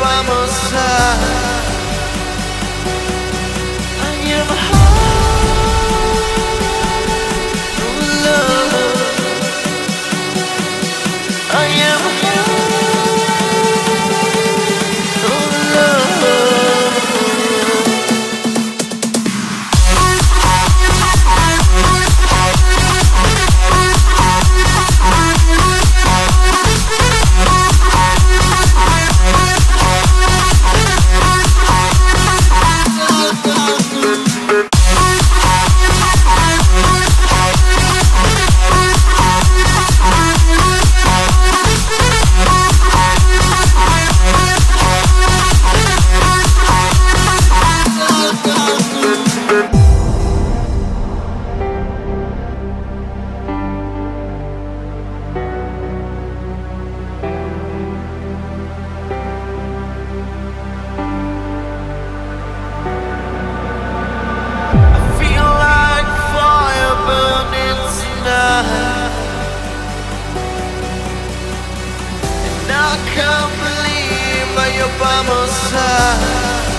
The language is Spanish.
vamos a I can't believe that you're by my side.